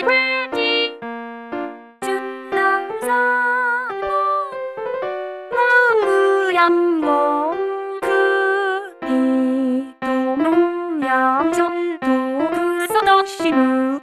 불지. 준남사모 무양모 그이 도농양 전도 그 서다시무